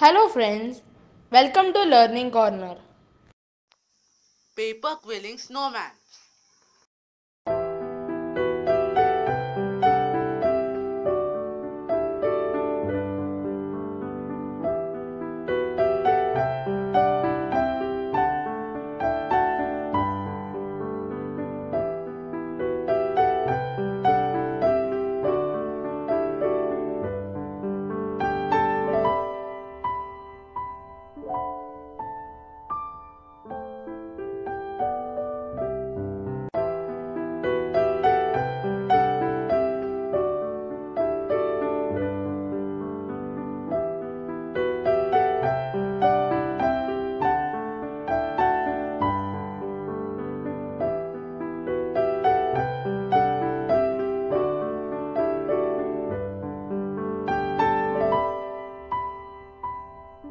Hello friends, welcome to Learning Corner. Paper quilling snowman.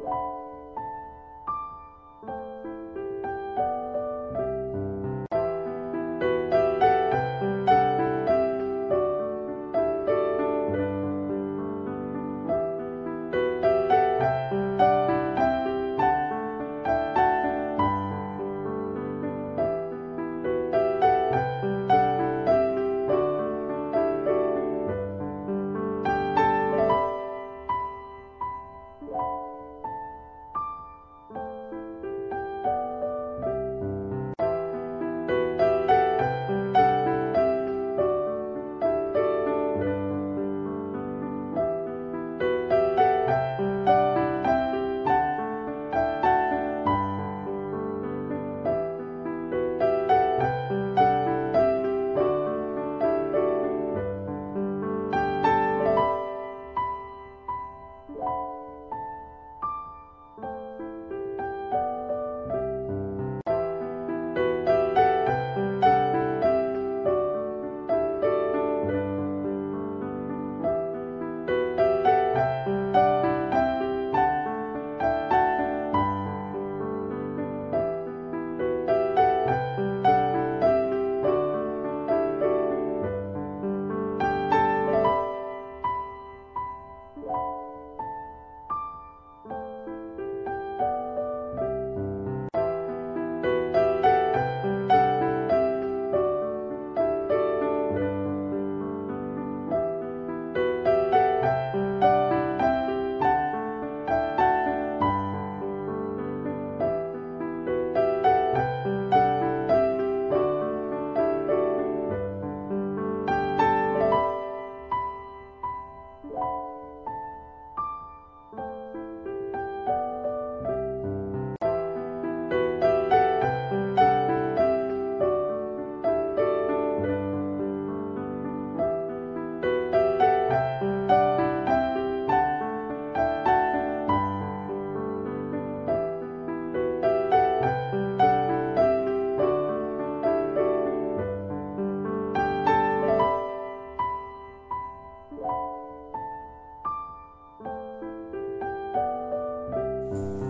you.